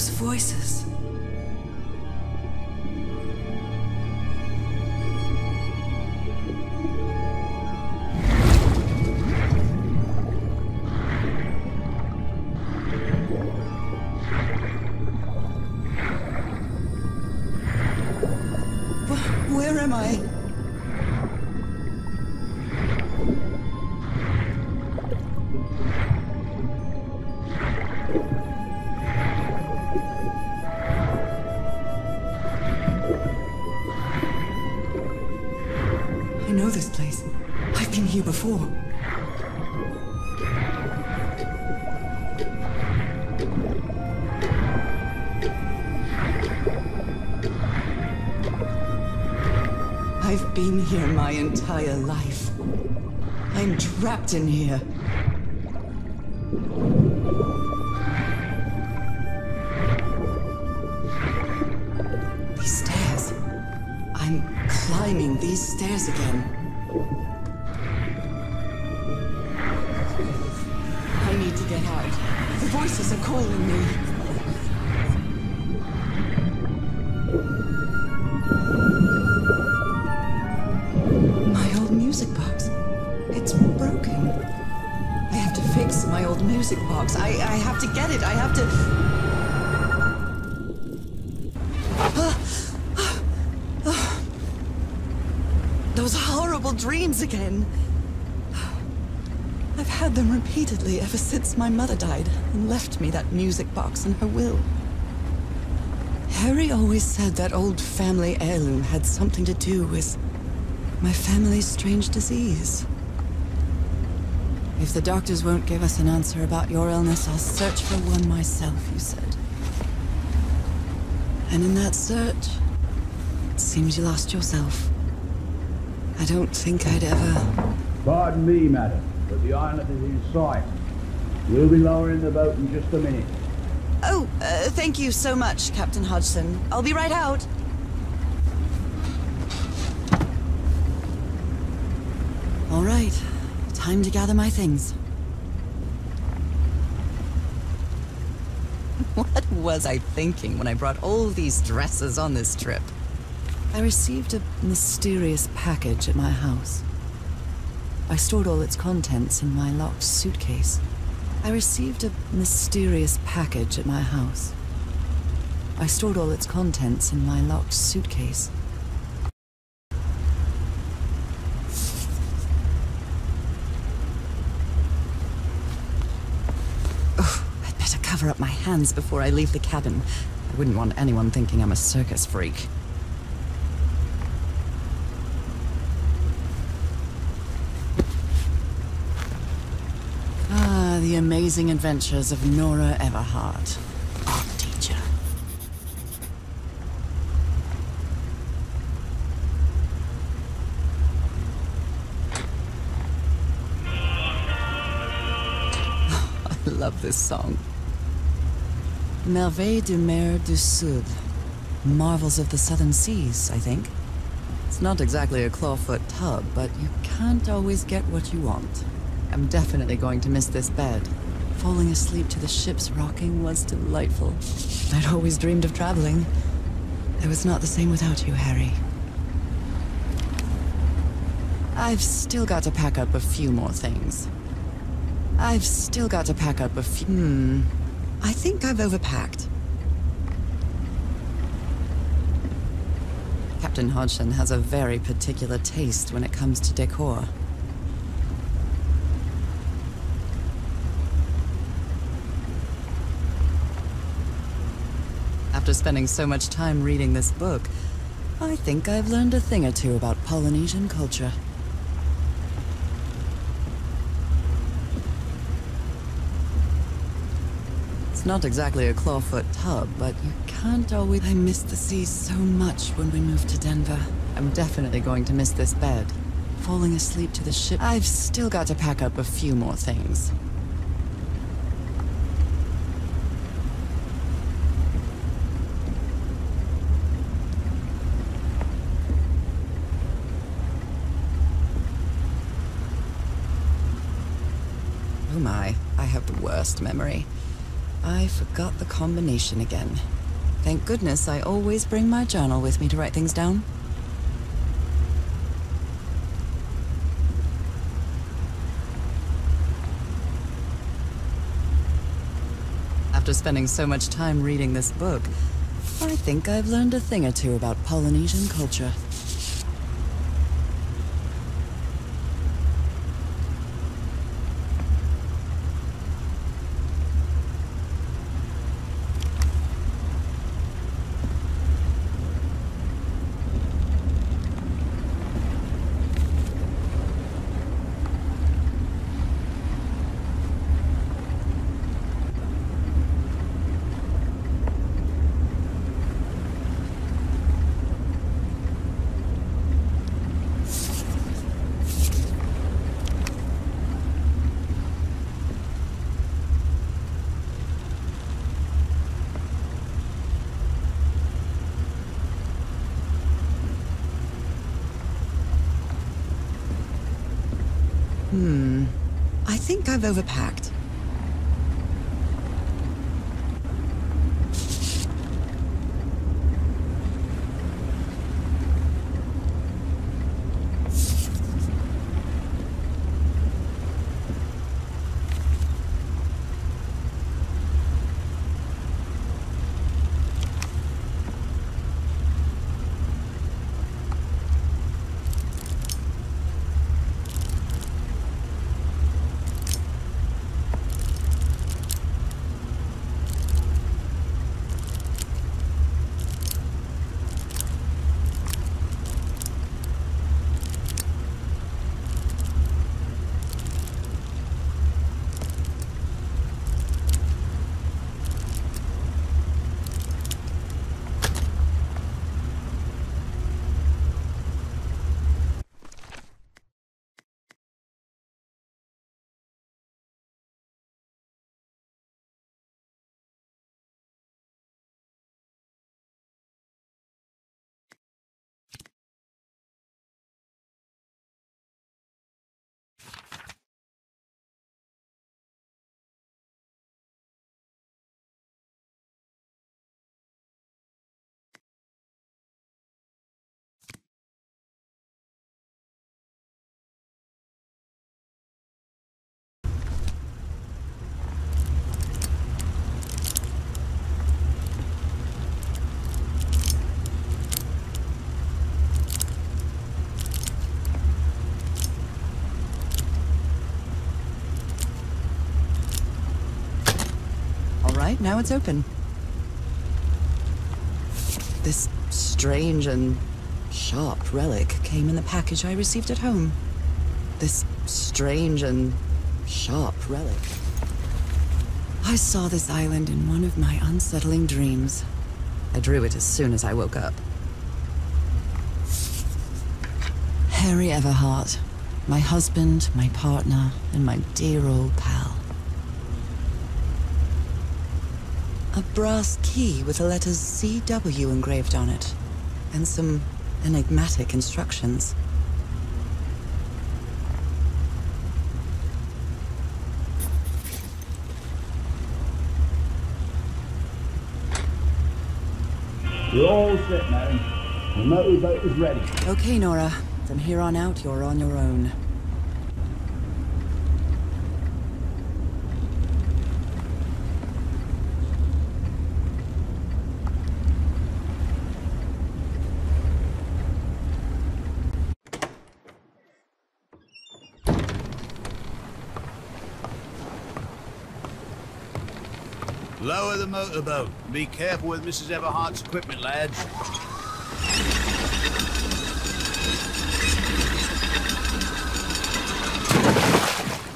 those voices? Been here my entire life. I'm trapped in here. These stairs. I'm climbing these stairs again. I need to get out. The voices are calling me. Music box. It's broken. I have to fix my old music box. I, I have to get it. I have to. Those horrible dreams again. I've had them repeatedly ever since my mother died and left me that music box in her will. Harry always said that old family heirloom had something to do with my family's strange disease. If the doctors won't give us an answer about your illness, I'll search for one myself, you said. And in that search, it seems you lost yourself. I don't think I'd ever. Pardon me, madam, but the island is in sight. We'll be lowering the boat in just a minute. Oh, uh, thank you so much, Captain Hodgson. I'll be right out. All right, time to gather my things. What was I thinking when I brought all these dresses on this trip? I received a mysterious package at my house. I stored all its contents in my locked suitcase. I received a mysterious package at my house. I stored all its contents in my locked suitcase. Ugh, I'd better cover up my hands before I leave the cabin. I wouldn't want anyone thinking I'm a circus freak. Ah, the amazing adventures of Nora Everhart, art teacher. I love this song. Merveilles de mer du Sud. Marvels of the Southern Seas, I think. It's not exactly a clawfoot tub, but you can't always get what you want. I'm definitely going to miss this bed. Falling asleep to the ship's rocking was delightful. I'd always dreamed of traveling. It was not the same without you, Harry. I've still got to pack up a few more things. I've still got to pack up a few. Hmm. I think I've overpacked. Captain Hodgson has a very particular taste when it comes to decor. After spending so much time reading this book, I think I've learned a thing or two about Polynesian culture. It's not exactly a clawfoot tub, but you can't always... I miss the sea so much when we moved to Denver. I'm definitely going to miss this bed. Falling asleep to the ship... I've still got to pack up a few more things. Oh my, I have the worst memory. I forgot the combination again. Thank goodness I always bring my journal with me to write things down. After spending so much time reading this book, I think I've learned a thing or two about Polynesian culture. Hmm. I think I've overpacked. All right, now it's open. This strange and sharp relic came in the package I received at home. This strange and sharp relic. I saw this island in one of my unsettling dreams. I drew it as soon as I woke up. Harry Everhart, my husband, my partner, and my dear old pal. A brass key with the letters CW engraved on it, and some enigmatic instructions. You're all set, madam. The motorboat is ready. Okay, Nora. From here on out, you're on your own. Lower the motorboat. Be careful with Mrs. Everhart's equipment, lads.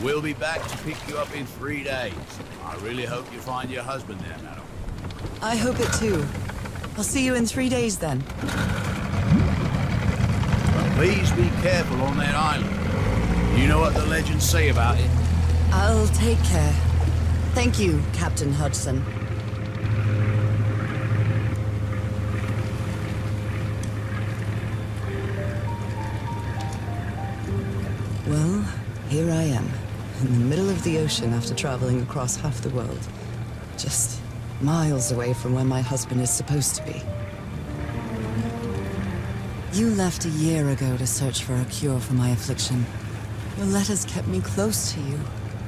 We'll be back to pick you up in three days. I really hope you find your husband there, madam. I hope it too. I'll see you in three days then. But please be careful on that island. You know what the legends say about it. I'll take care. Thank you, Captain Hudson. Well, here I am. in the middle of the ocean after traveling across half the world. Just miles away from where my husband is supposed to be. You left a year ago to search for a cure for my affliction. Your letters kept me close to you,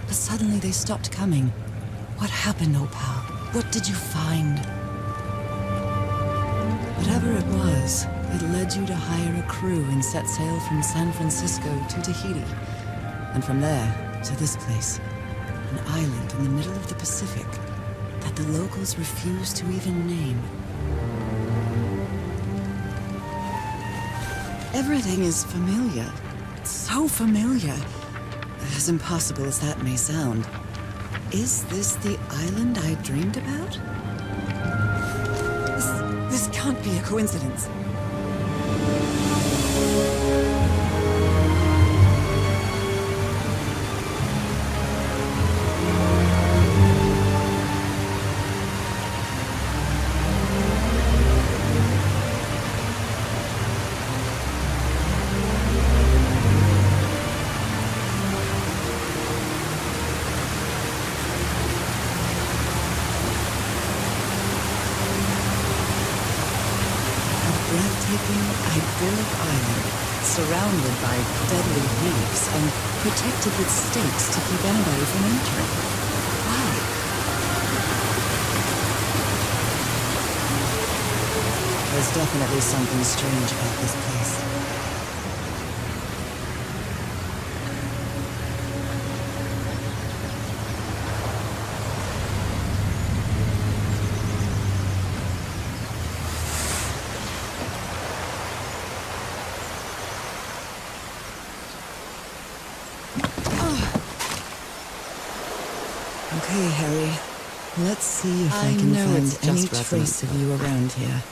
but suddenly they stopped coming. What happened, old pal? What did you find? Whatever it was, it led you to hire a crew and set sail from San Francisco to Tahiti. And from there to this place, an island in the middle of the Pacific that the locals refuse to even name. Everything is familiar. So familiar. As impossible as that may sound. Is this the island I dreamed about? This, this can't be a coincidence. Surrounded by deadly reefs and protected with stakes to keep anybody from entering. Why? There's definitely something strange about this place. Okay, Harry. Let's see if I, I can find any trace of you around here.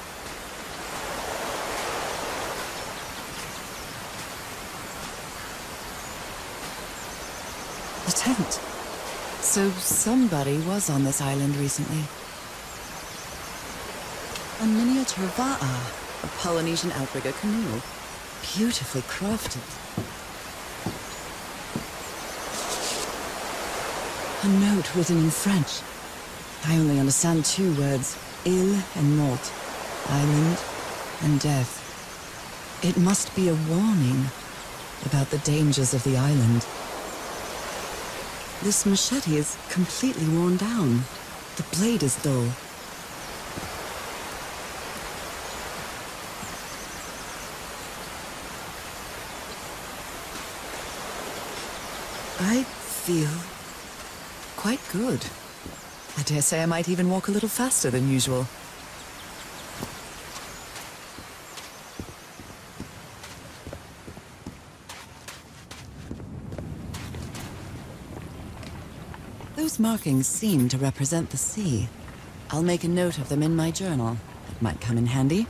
The tent. So somebody was on this island recently. A miniature va'a, a Polynesian outrigger canoe. Beautifully crafted. A note written in French. I only understand two words. Ill and mort. Island and death. It must be a warning about the dangers of the island. This machete is completely worn down. The blade is dull. I feel good. I dare say I might even walk a little faster than usual. Those markings seem to represent the sea. I'll make a note of them in my journal. It might come in handy.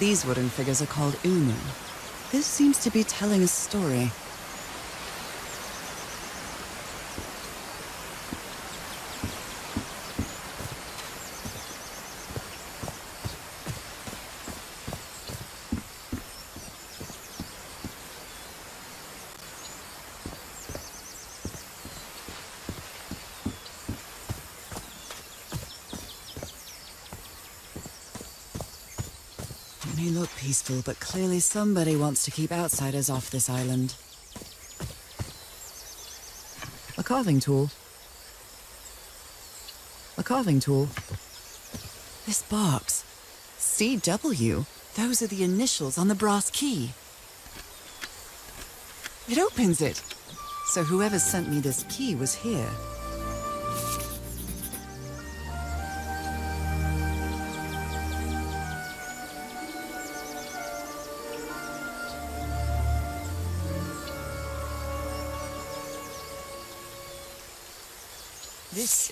These wooden figures are called Unu. This seems to be telling a story. It may look peaceful, but clearly somebody wants to keep outsiders off this island. A carving tool. A carving tool. This box. CW. Those are the initials on the brass key. It opens it. So whoever sent me this key was here.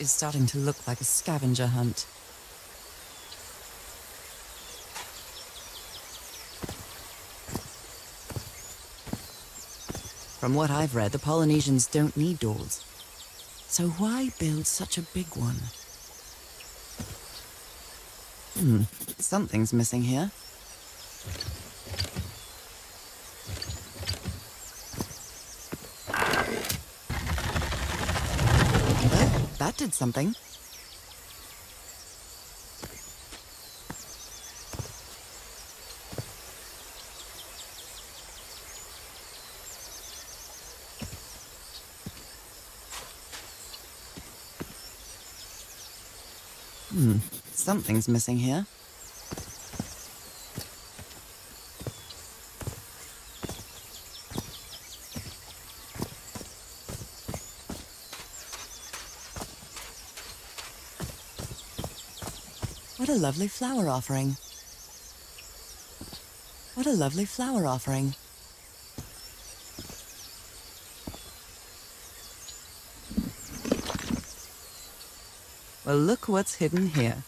Is starting to look like a scavenger hunt. From what I've read, the Polynesians don't need doors. So why build such a big one? Hmm, something's missing here. Something. Hmm, something's missing here. Lovely flower offering. What a lovely flower offering. Well, look what's hidden here.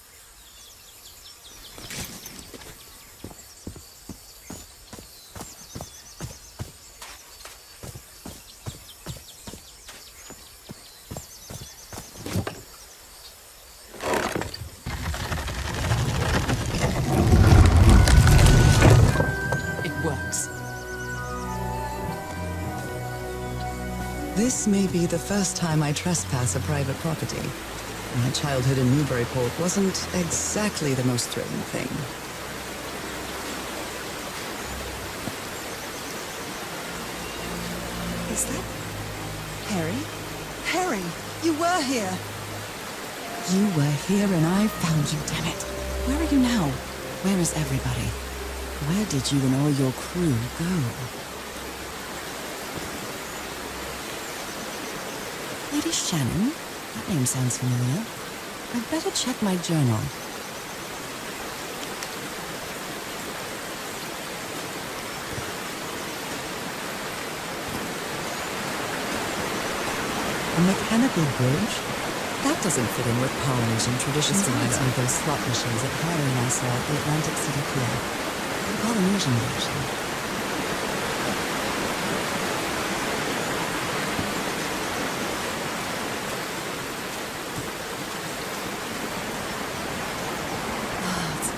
The first time I trespass a private property. My childhood in Newburyport wasn't exactly the most thrilling thing. Is that Harry? Harry, you were here. You were here and I found you, damn it. Where are you now? Where is everybody? Where did you and all your crew go? Lady Shannon? That name sounds familiar. I'd better check my journal. A mechanical bridge? That doesn't fit in with Polynesian traditions reminds me of those slot machines that Harry and I saw at the Atlantic City Pier. The Polynesian version.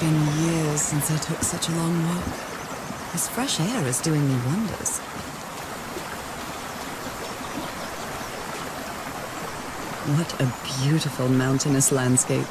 Been years since I took such a long walk. This fresh air is doing me wonders. What a beautiful mountainous landscape.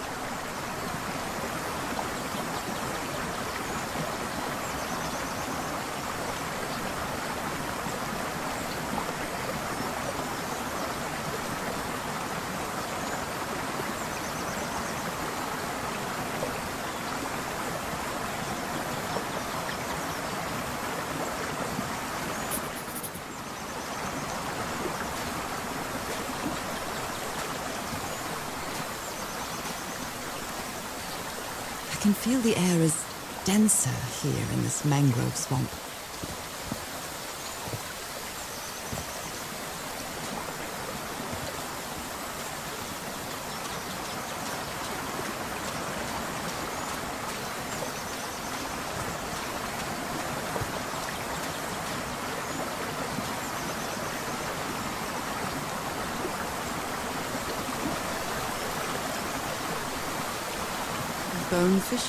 Can feel the air is denser here in this mangrove swamp.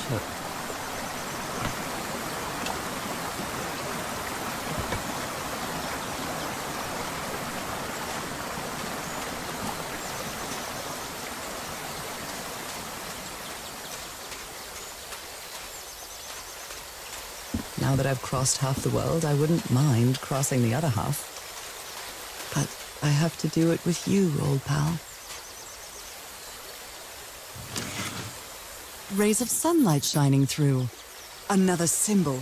Hook. Now that I've crossed half the world, I wouldn't mind crossing the other half. But I have to do it with you, old pal. Rays of sunlight shining through. Another symbol.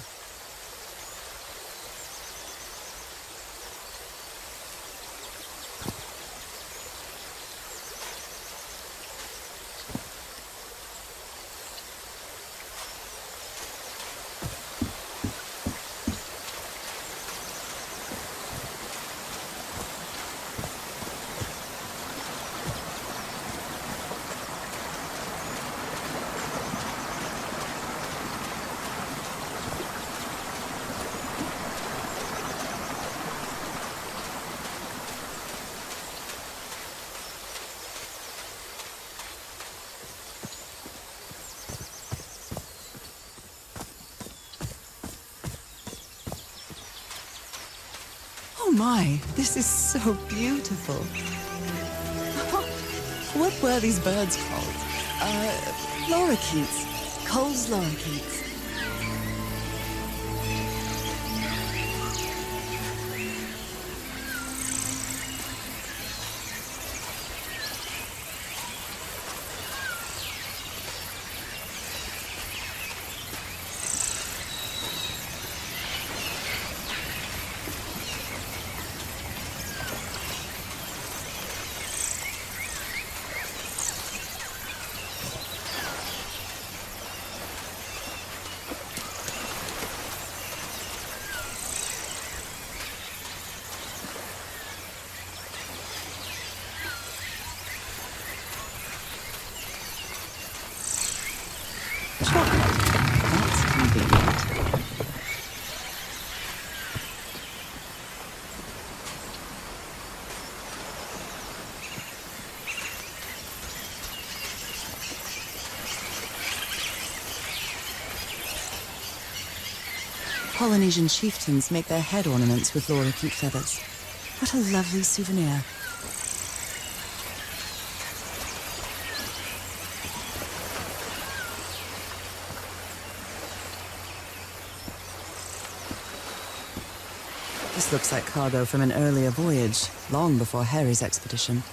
My, this is so beautiful. what were these birds called? Uh, lorikeets. Kuhl's lorikeets. Polynesian chieftains make their head ornaments with lorikeet feathers. What a lovely souvenir. This looks like cargo from an earlier voyage, long before Harry's expedition.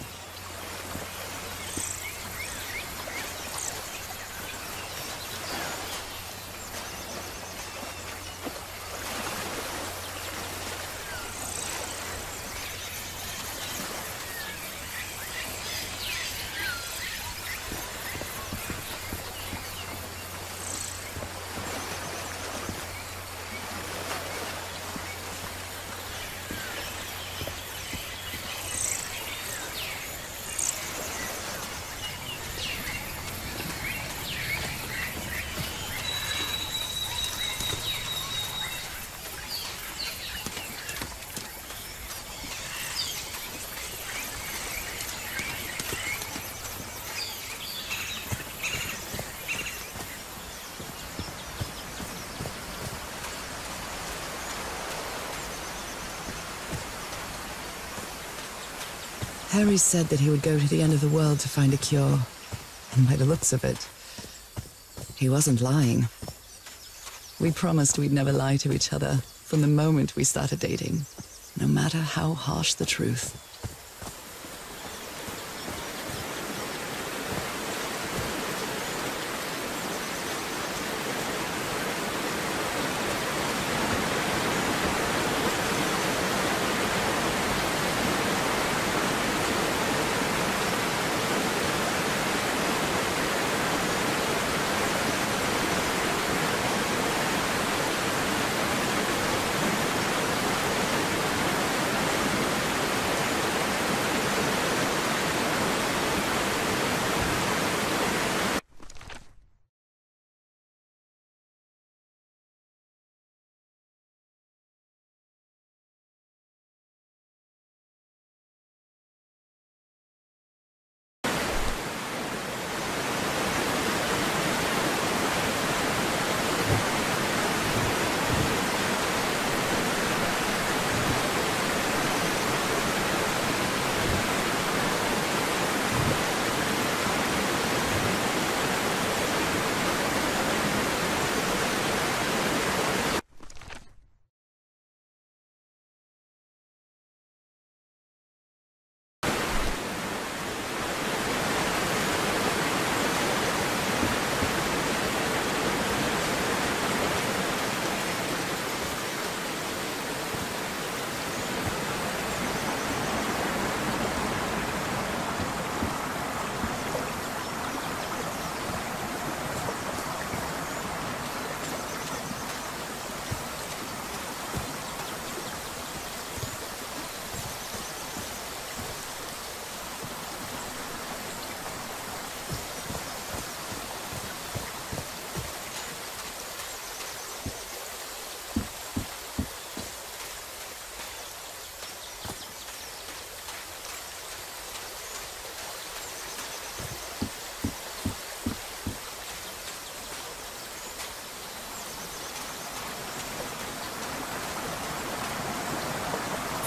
Harry said that he would go to the end of the world to find a cure. And by the looks of it, he wasn't lying. We promised we'd never lie to each other from the moment we started dating, no matter how harsh the truth.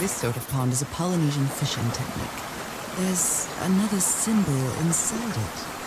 This sort of pond is a Polynesian fishing technique. There's another symbol inside it.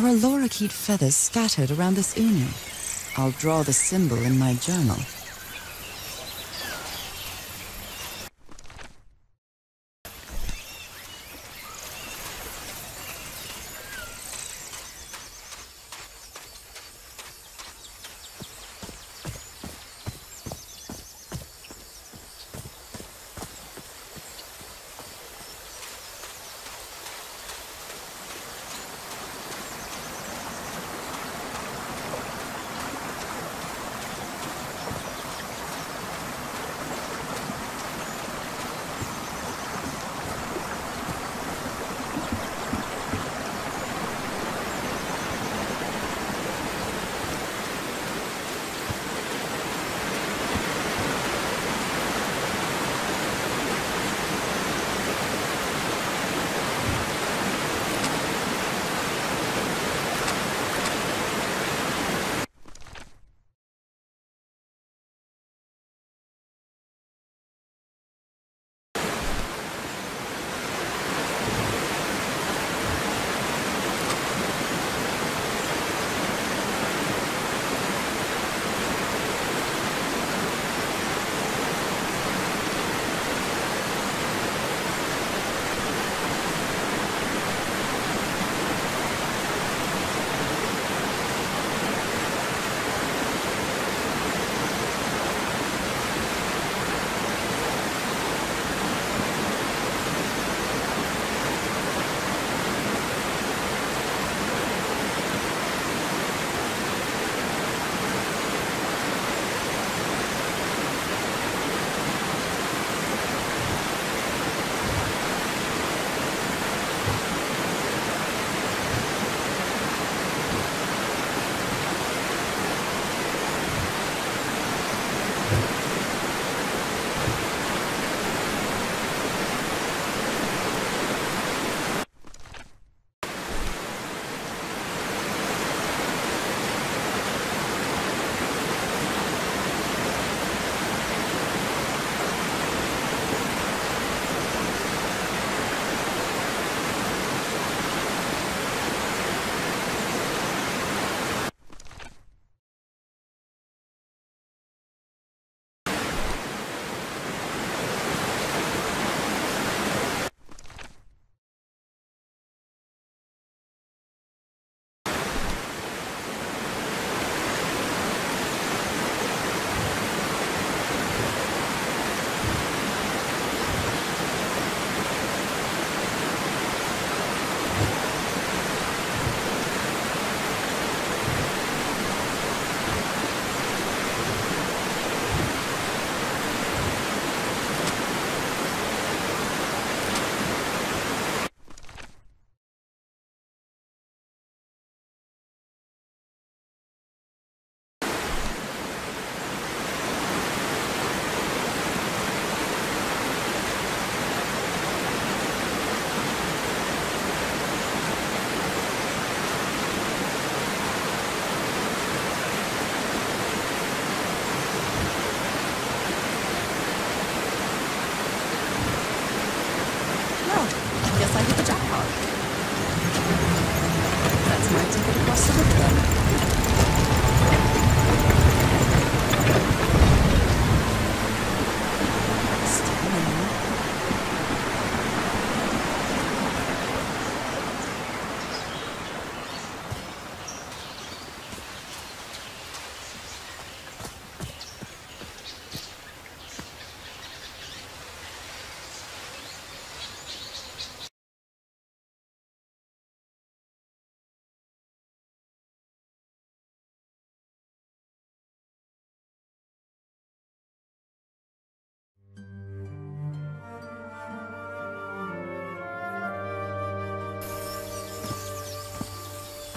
There are lorikeet feathers scattered around this unu. I'll draw the symbol in my journal.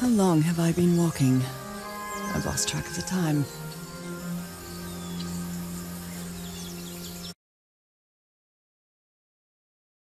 How long have I been walking? I've lost track of the time.